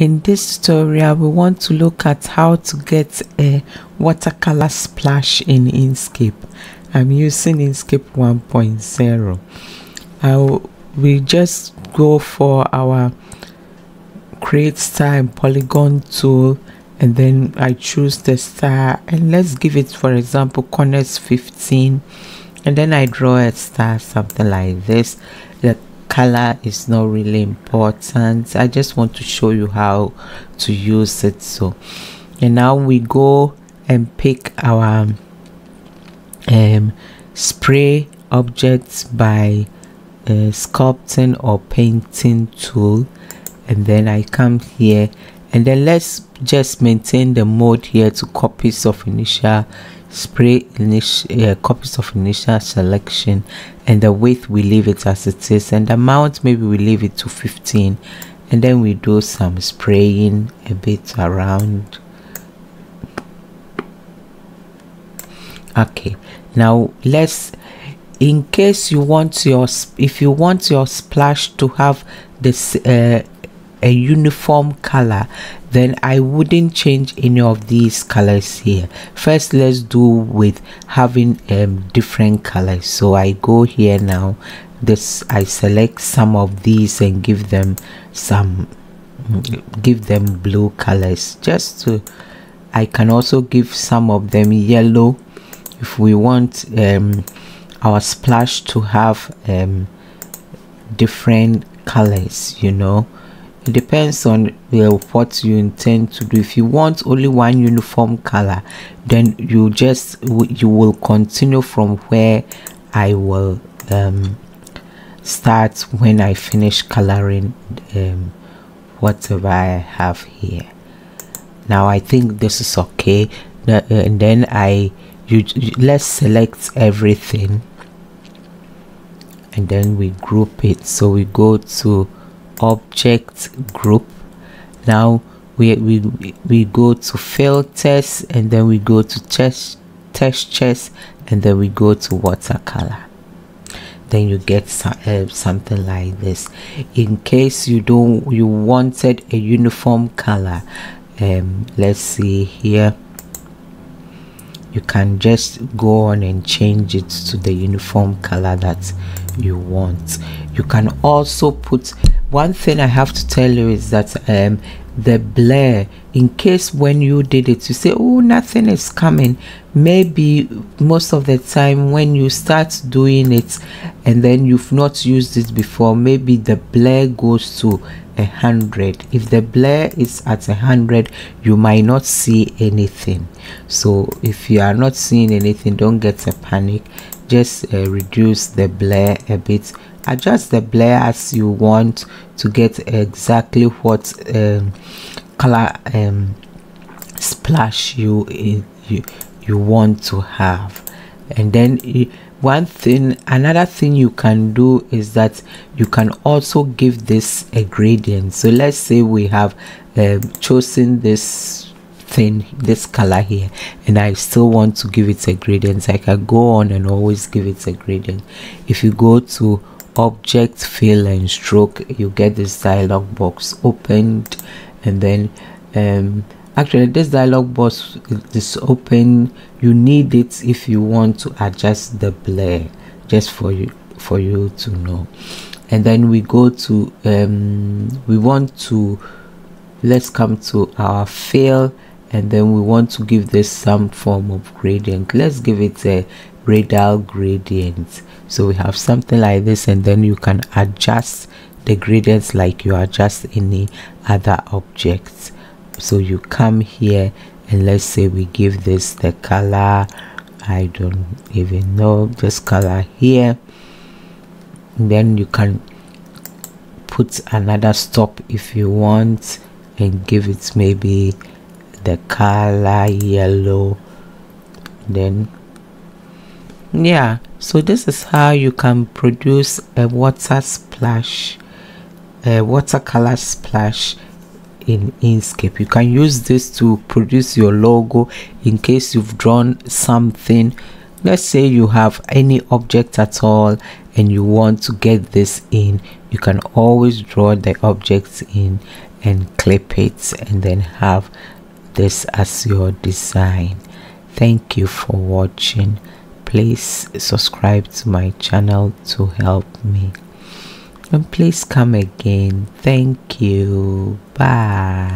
In this tutorial, we want to look at how to get a watercolor splash in Inkscape. I'm using Inkscape 1.0. I we just go for our create star and polygon tool and then I choose the star and let's give it for example corners 15 and then I draw a star something like this the color is not really important. I just want to show you how to use it so. And now we go and pick our um, spray objects by uh, sculpting or painting tool. And then I come here and then let's just maintain the mode here to copies of initial spray initial uh, copies of initial selection and the width we leave it as it is and the amount maybe we leave it to 15 and then we do some spraying a bit around. Okay now let's in case you want your if you want your splash to have this uh, a uniform color then I wouldn't change any of these colors here. First let's do with having um, different colors. So I go here now. This I select some of these and give them some give them blue colors. Just to I can also give some of them yellow. If we want um, our splash to have um, different colors you know depends on uh, what you intend to do. If you want only one uniform color then you just you will continue from where i will um, start when i finish coloring um, whatever i have here. Now i think this is okay. Uh, and then i you let's select everything and then we group it. So we go to object group. Now we, we we go to filters, and then we go to test test textures and then we go to watercolor. Then you get uh, something like this. In case you don't you wanted a uniform color um let's see here. You can just go on and change it to the uniform color that you want. You can also put one thing i have to tell you is that um the blur in case when you did it you say oh nothing is coming. Maybe most of the time when you start doing it and then you've not used it before maybe the blur goes to a hundred. If the blur is at a hundred you might not see anything. So if you are not seeing anything don't get a panic just uh, reduce the blur a bit. Adjust the blur as you want to get exactly what um, color um, splash you, you you want to have. And then one thing another thing you can do is that you can also give this a gradient so let's say we have um, chosen this thing this color here and i still want to give it a gradient. I can go on and always give it a gradient. If you go to object fill and stroke you get this dialog box opened and then um, actually this dialog box is open. You need it if you want to adjust the blur just for you for you to know. And then we go to um, we want to let's come to our fill and then we want to give this some form of gradient. Let's give it a radial gradient. So we have something like this and then you can adjust the gradients like you adjust any other objects. So you come here and let's say we give this the color i don't even know this color here. And then you can put another stop if you want and give it maybe the color yellow then yeah so this is how you can produce a water splash a watercolor splash in Inkscape. You can use this to produce your logo in case you've drawn something. Let's say you have any object at all and you want to get this in. You can always draw the objects in and clip it and then have this as your design. Thank you for watching. Please subscribe to my channel to help me. And please come again. Thank you. Bye